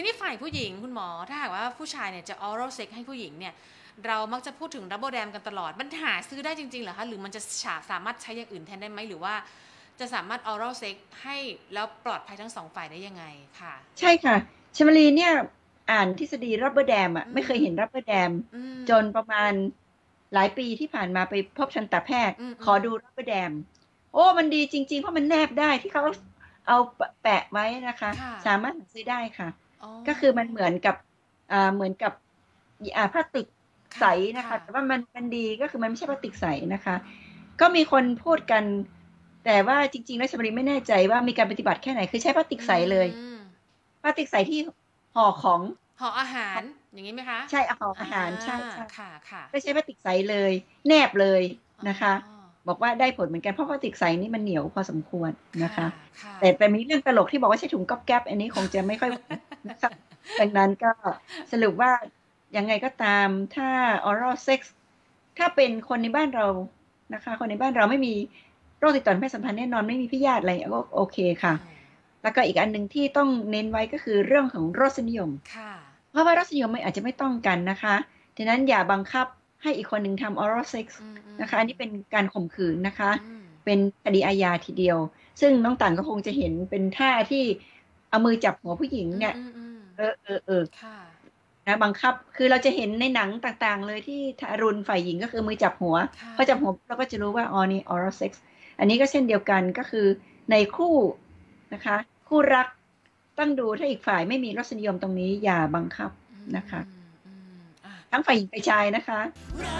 ทีนี้ฝ่ายผู้หญิงคุณหมอ ถ้าหากว่าผู้ชายเนี่ยจะ oral sex ให้ผู้หญิงเนี่ยเรามักจะพูดถึง double dam กันตลอดมันหาซื้อได้จริงๆเหรอคะหรือมันจะสามารถใช้อย่างอื่นแทนได้ไหมหรือว่า จะสามารถ oral sex ให้แล้วปลอดภัยทั้งสองฝ่ายได้ยังไงค่ะ ใช่ค่ะชมรีเนี่ยอ่านทฤษฎี rubber dam อะอืมไม่เคยเห็น rubber dam อืมจนประมาณหลายปีที่ผ่านมาไปพบทันตแพทย์อืมขอดู rubber dam โอ้มันดีจริง ๆ เพราะมันแนบได้ที่เขาเอาแปะไว้นะคะค่ะสามารถหาซื้อได้ค่ะอ๋อ ก็คือมันเหมือนกับอ่าเหมือนกับอ่าพลาสติกใสนะคะค่ะแต่ว่ามันมันดีก็คือมันไม่ใช่พลาสติกใสนะคะ ก็มีคนพูดกัน แต่ว่าจริงๆแล้วชมรีไม่แน่ใจว่ามีการปฏิบัติแค่ไหนคือใช้พลาสติกใสเลยอืมพลาสติกใสที่ห่อของห่ออาหาร อย่างนี้ไหมคะ ใช่ห่ออาหารใช่ใช่ค่ะค่ะไม่ใช้พลาสติกใสเลย แนบเลยนะคะอ๋อบอกว่าได้ผลเหมือนกันเพราะพลาสติกใสนี่มันเหนียวพอสมควรนะคะค่ะแต่แต่มีเรื่องตลกที่บอกว่าใช้ถุงก๊อบแก๊บอันนี้คงจะไม่ค่อย นะคะดังนั้นก็สรุปว่ายังไงก็ตามถ้า oral sex ถ้าเป็นคนในบ้านเรานะคะ คนในบ้านเราไม่มีโรคติดต่อทางเพศสัมพันธ์แน่นอนไม่มีพยาธิอะไรก็โอเคค่ะ แล้วก็อีกอันหนึ่งที่ต้องเน้นไว้ก็คือเรื่องของรสนิยมค่ะเพราะว่ารสนิยมมันอาจจะไม่ต้องกันนะคะดังนั้นอย่าบังคับให้อีกคนหนึ่งทำ oral sex อืมอืมนะคะ อันนี้เป็นการข่มขืนนะคะอืมเป็นคดีอาญาทีเดียว ซึ่งน้องต่างก็คงจะเห็นเป็นท่าที่ เอามือจับหัวผู้หญิงเนี่ยอืมอืมเออเออเออค่ะนะบังคับคือเราจะเห็นในหนังต่างๆ เลยที่ทารุณฝ่ายหญิงก็คือมือจับหัวค่ะพอจับหัวเราก็จะรู้ว่าอ๋อนี่ oral sex อันนี้ก็เช่นเดียวกันก็คือในคู่นะคะ คู่รักต้องดูถ้าอีกฝ่ายไม่มีรสนิยมตรงนี้อย่าบังคับนะคะอืมอืมอะทั้งฝ่ายหญิงฝ่ายชายนะคะรักคือ